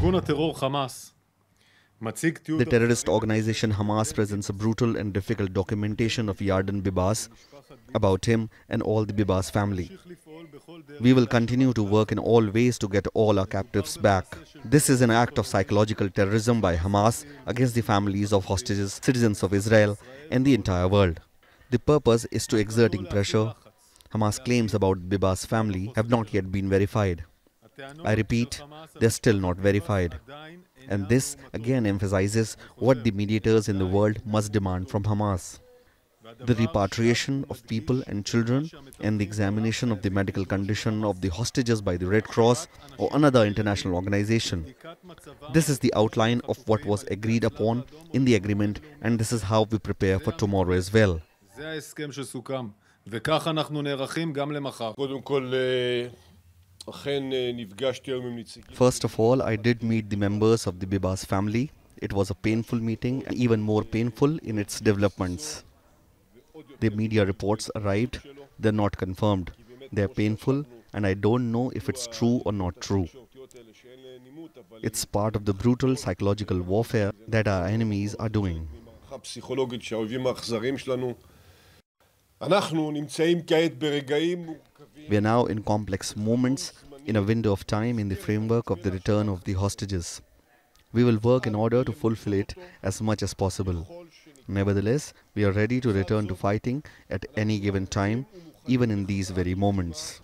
The terrorist organization Hamas presents a brutal and difficult documentation of Yarden Bibas about him and all the Bibas family. We will continue to work in all ways to get all our captives back. This is an act of psychological terrorism by Hamas against the families of hostages, citizens of Israel, and the entire world. The purpose is to exerting pressure. Hamas claims about Bibas family have not yet been verified. I repeat, they're still not verified. And this again emphasizes what the mediators in the world must demand from Hamas the repatriation of people and children, and the examination of the medical condition of the hostages by the Red Cross or another international organization. This is the outline of what was agreed upon in the agreement, and this is how we prepare for tomorrow as well. First of all, I did meet the members of the Bibas family. It was a painful meeting, and even more painful in its developments. The media reports arrived, they're not confirmed. They're painful, and I don't know if it's true or not true. It's part of the brutal psychological warfare that our enemies are doing. We are now in complex moments in a window of time in the framework of the return of the hostages. We will work in order to fulfill it as much as possible. Nevertheless, we are ready to return to fighting at any given time, even in these very moments.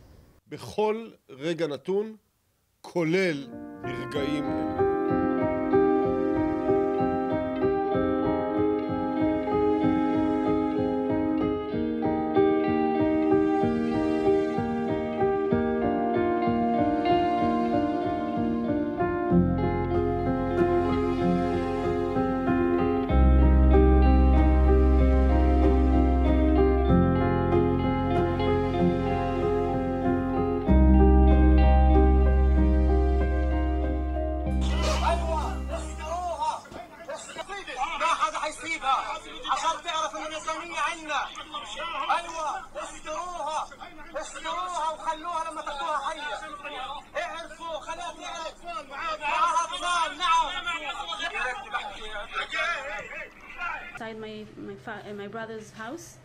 my, fa- uh, my brother's house.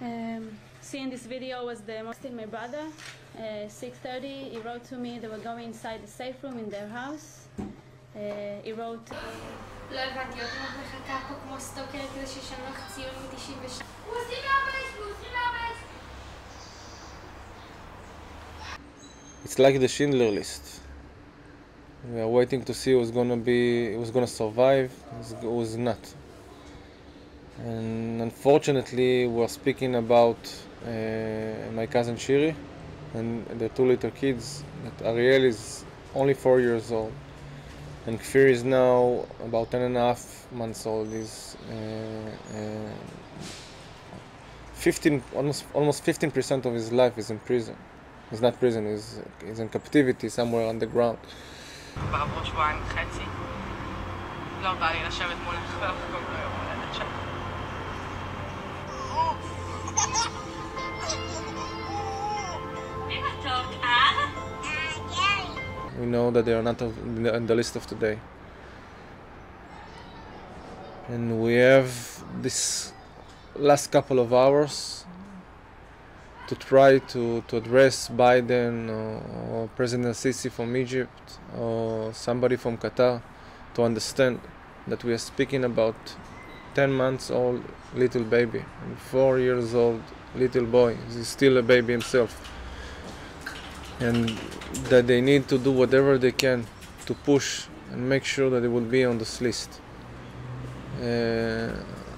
Um, seeing this video was the most in my brother. Uh, 6:30, he wrote to me they were going inside the safe room in their house. Uh, he wrote. לא הבנתי, עוד מעט מחכה פה כמו סטוקר כדי שישנו לך ציון מ-92. הוא 24 איש, הוא 24 איש! It's like the Schindler List. We are waiting to see who's gonna be, who's gonna survive, who's, who's not. And unfortunately, we're speaking about uh, my cousin Shiri and the two little kids. That Ariel is only four years old, and Kfir is now about ten and a half months old. He's uh, uh, 15, almost almost 15 percent of his life is in prison. He's not prison, he's, he's in captivity somewhere underground. כבר עברו שבועיים וחצי. לא בא לי לשבת מולך know that they are not in the- on the list of today. And we have this last couple of hours to try to, to address Biden or, or President Sisi from Egypt or somebody from Qatar to understand that we are speaking about 10 months old little baby and 4 years old little boy. He's still a baby himself and that they need to do whatever they can to push and make sure that it will be on this list. Uh,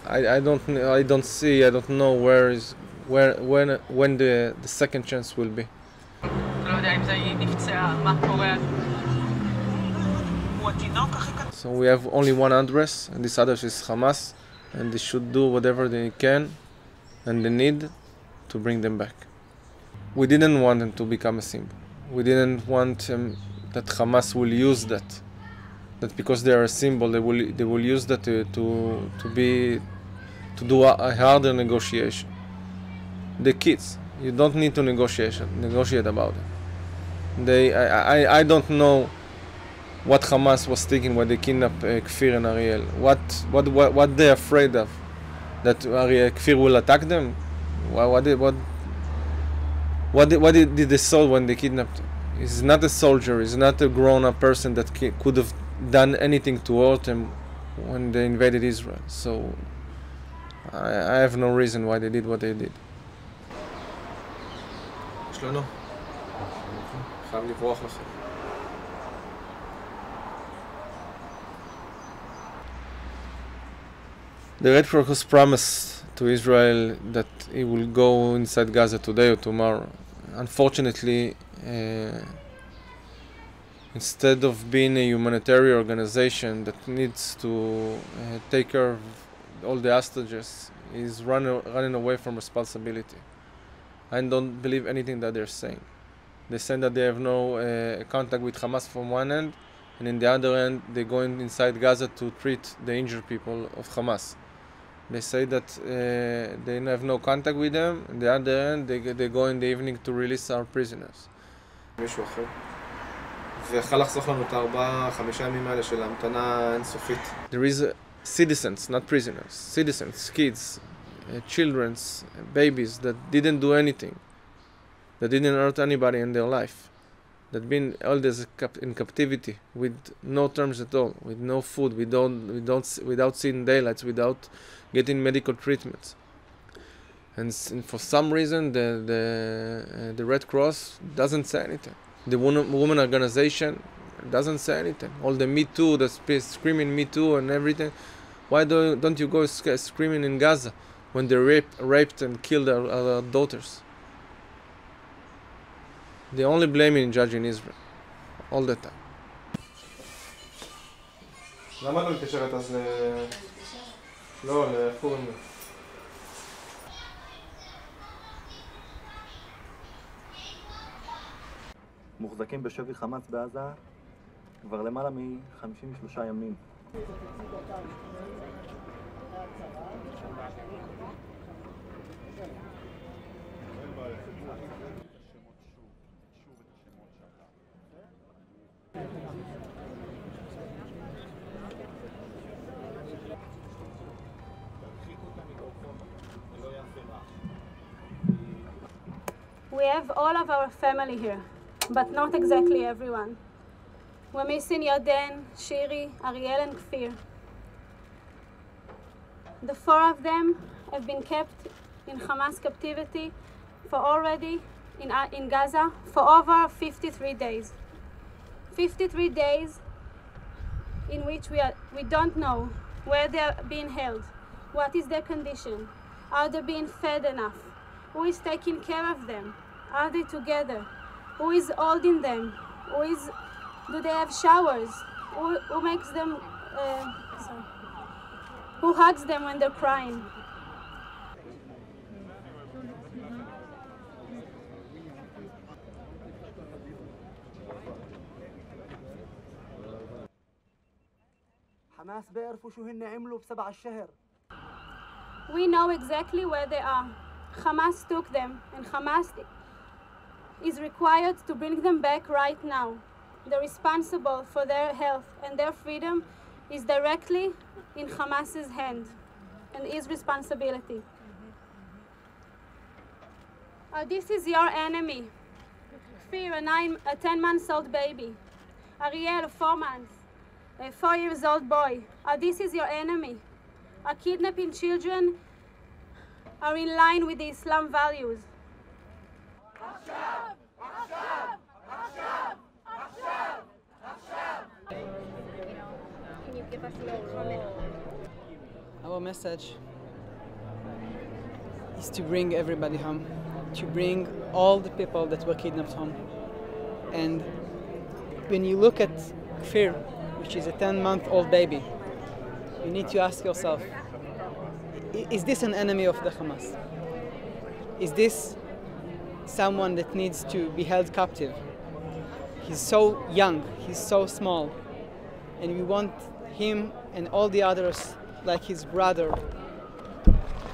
I, I don't I don't see I don't know where is where when when the the second chance will be. So we have only one address, and this address is Hamas, and they should do whatever they can and they need to bring them back. We didn't want them to become a symbol. We didn't want um, that Hamas will use that. That because they are a symbol, they will they will use that to to, to be to do a, a harder negotiation. The kids, you don't need to negotiate negotiate about it. They I, I, I don't know what Hamas was thinking when they kidnapped uh, Kfir and Ariel. What, what, what, what they're afraid of? That Ariel, Kfir will attack them? What, what, what, what, did, what did, did they saw when they kidnapped him? He's not a soldier. He's not a grown-up person that ki- could have done anything to hurt him when they invaded Israel. So I, I have no reason why they did what they did. יש לנו. חייב לברוח לכם. The Red Cross promised to Israel that he will go inside Gaza today or tomorrow. Unfortunately, uh, instead of being a humanitarian organization that needs to uh, take care of all the hostages, is run, running away from responsibility. I don't believe anything that they're saying. They say that they have no uh, contact with Hamas from one end, and in the other end, they're going inside Gaza to treat the injured people of Hamas They say that uh, they have no contact with them, on the other end, they, they go in the evening to release our prisoners. מישהו אחר. ויכל לחסוך לנו את הארבעה, חמישה ימים האלה של ההמתנה אינסופית. There is uh, citizens, not prisoners, citizens, kids, uh, children, babies that didn't do anything, that didn't hurt anybody in their life, that been a in captivity with no terms at all, with no food, without, without, without seeing daylights, without getting medical treatments. And, and for some reason, the the, uh, the Red Cross doesn't say anything. The woman, woman organization doesn't say anything. All the Me Too, the screaming Me Too and everything. Why do, don't you go sc- screaming in Gaza when they rape, raped and killed our, our daughters? They only blaming and judging Israel all the time. למה לא מתקשרת אז ל... לא. מוחזקים בשבי חמאס בעזה כבר למעלה מ-53 ימים. We have all of our family here, but not exactly everyone. We're missing Yarden, Shiri, Ariel, and Kfir. The four of them have been kept in Hamas captivity for already in, uh, in Gaza for over 53 days. 53 days in which we, are, we don't know where they are being held, what is their condition, are they being fed enough, who is taking care of them, are they together, who is holding them, who is, do they have showers, who, who makes them, uh, sorry, who hugs them when they're crying. حماس بيعرفوا شو هن عملوا بسبع الشهر We know exactly where they are. Hamas took them, and Hamas is required to bring them back right now. The responsible for their health and their freedom is directly in Hamas's hand and is responsibility. Uh, this is your enemy. Fear, a, nine, a 10 months old baby. Ariel, four months. A four years old boy. Uh, this is your enemy. Are kidnapping children are in line with the Islam values. Can you give us a little comment? Our message is to bring everybody home, to bring all the people that were kidnapped home. And when you look at Kfir, which is a 10 month old baby, you need to ask yourself i- is this an enemy of the Hamas? Is this someone that needs to be held captive? He's so young, he's so small, and we want him and all the others, like his brother,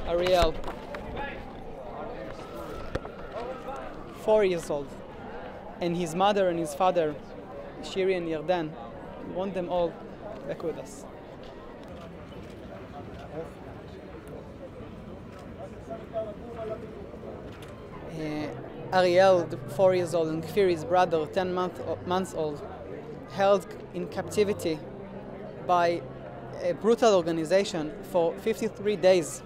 Ariel, four years old, and his mother and his father, Shiri and Yarden, want them all back with us. Uh, Ariel, four years old, and Kfir, brother, 10 month, months old, held in captivity by a brutal organization for 53 days.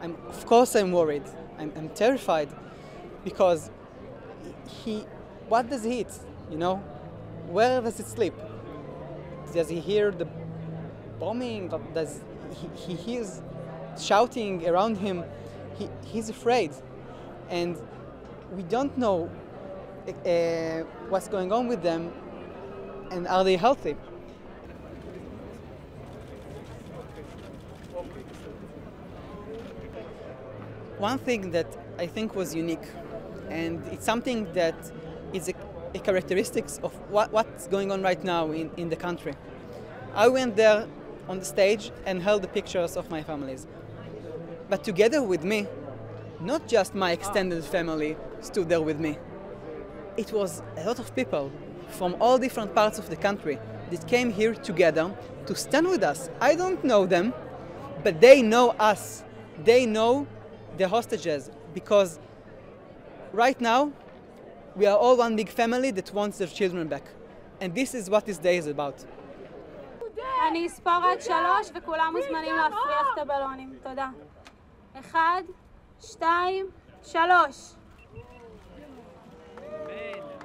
I'm, of course, I'm worried. I'm, I'm terrified because he, what does he eat? You know, where does he sleep? Does he hear the bombing? Does he, he hears shouting around him? He, he's afraid, and we don't know uh, what's going on with them, and are they healthy? One thing that I think was unique, and it's something that is a, a characteristics of what, what's going on right now in, in the country. I went there on the stage and held the pictures of my families. But together with me, not just my extended family stood there with me. It was a lot of people from all different parts of the country that came here together to stand with us. I don't know them, but they know us. They know the hostages because right now we are all one big family that wants their children back. And this is what this day is about. אני אספור עד שלוש וכולם מוזמנים להפריח את הבלונים. תודה. אחד, שתיים, שלוש. my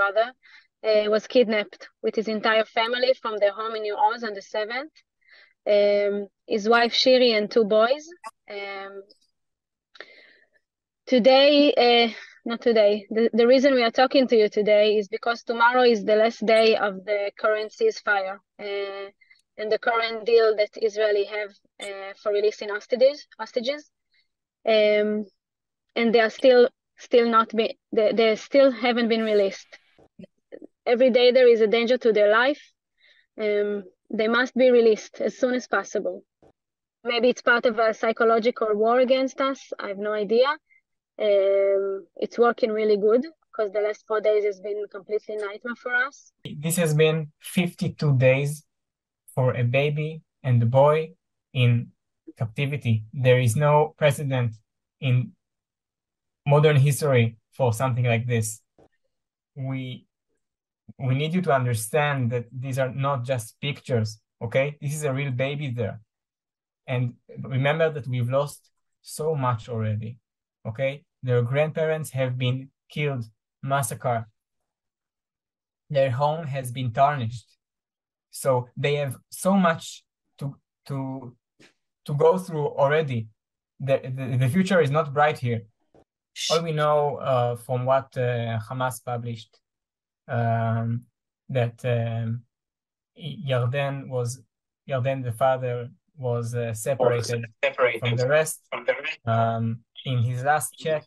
brother, uh, was kidnapped with his entire family from their home in Nir Oz on the 7th. Um, his wife Shiri and two boys. Um, today, uh, not today, the, the reason we are talking to you today is because tomorrow is the last day of the current ceasefire uh, and the current deal that Israeli have uh, for releasing hostages. hostages. Um, and they are still still not be they, they still haven't been released every day there is a danger to their life um, they must be released as soon as possible. Maybe it's part of a psychological war against us i have no idea. Um, it's working really good because the last four days has been completely nightmare for us. This has been 52 days for a baby and a boy in captivity. There is no precedent in modern history for something like this. We we need you to understand that these are not just pictures, okay? This is a real baby there. And remember that we've lost so much already, okay? Their grandparents have been killed, massacred. Their home has been tarnished. So they have so much to to to go through already. The, the, the future is not bright here all we know uh, from what uh, Hamas published um, that um, Yarden was Yarden the father was uh, separated, separated, from the rest. From the rest. Um, in his last chat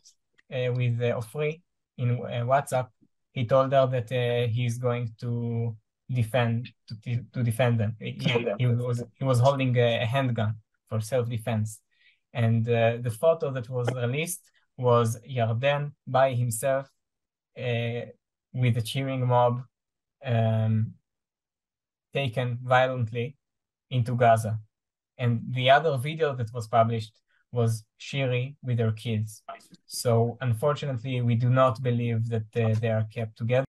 uh, with uh, Ofri in uh, WhatsApp, he told her that uh, he's going to defend to, to defend them. He, he, was he was holding a, a handgun for self defense, and the photo that was released was Yarden by himself uh, with a cheering mob um, taken violently into Gaza. And the other video that was published was Shiri with her kids. So unfortunately, we do not believe that uh, they are kept together.